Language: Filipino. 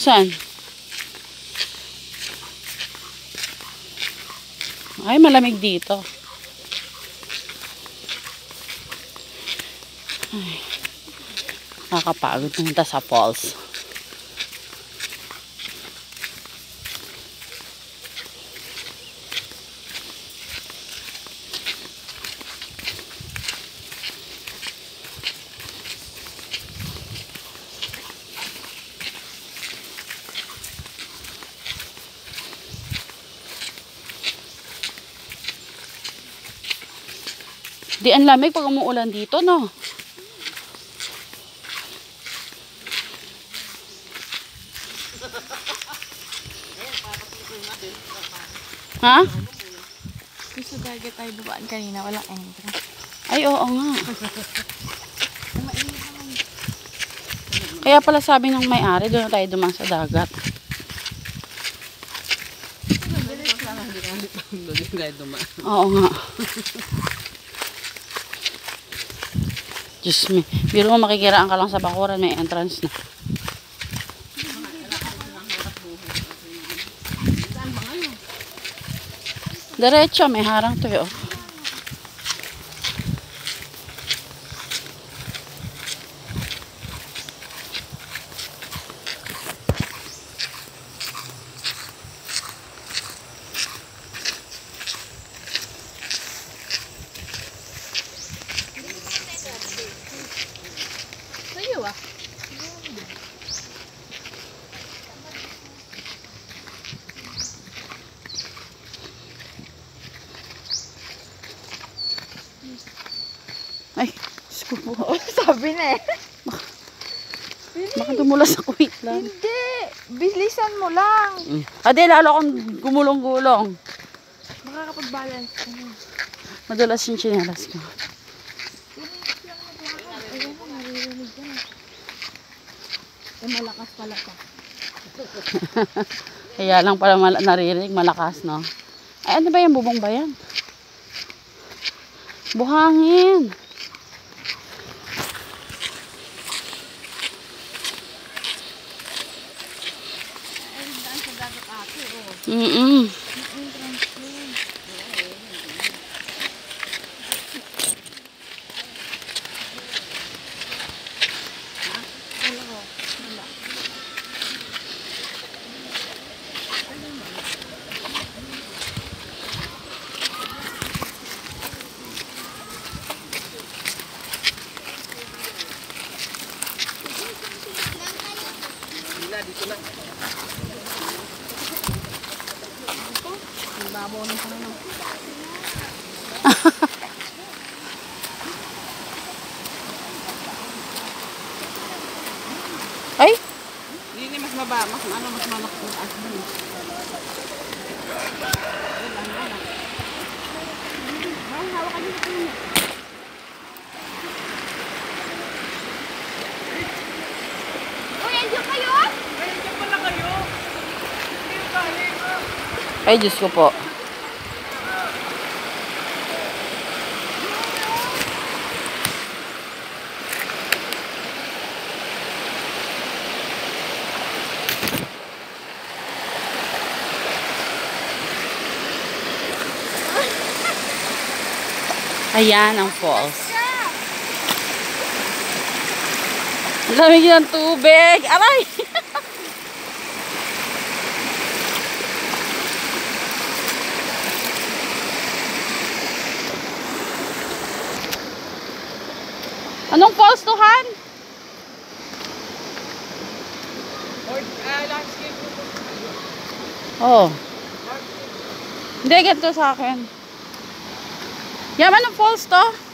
Saan? Ay, malamig dito. Ay, nakakapagod pumunta sa falls. Di ang lamig pag umuulan dito, no? Ha? Sa dagat tayo bubaan kanina, walang entrance. Ay, oo nga. Kaya pala sabi ng may-ari, doon na tayo dumaan sa dagat. Oo nga. Diyos me. Biro mo makikiraan ka lang sa bakuran, may entrance na. Diretso, may harang to eh, oh. Ay, Diyos ko po. Oh, sabi na eh. Baka dumulas ako, wait lang. Hindi. Bilisan mo lang. Mm. Ade, lalo akong gumulong-gulong. Makakapag-balance ka na. Madulas yung chinelas ko. Eh, malakas pala ka. Kaya lang pala mal- naririnig, malakas, no? Ay, ano ba yan? Bubong ba yan? Buhangin. Ayun, daan sa dagat ate, oh. Mm-mm. Entrance yun. Wala ko. Ng pangalan. Ay, Hindi mas maba, mas ano, mas malaki mas asma. Uy, andyan kayo? ay Diyos ko po. Ayan ang falls. Lamig ng tubig. Aray! Anong falls to, Han? Oh. Hindi, ganito sa akin. Yan, anong falls to?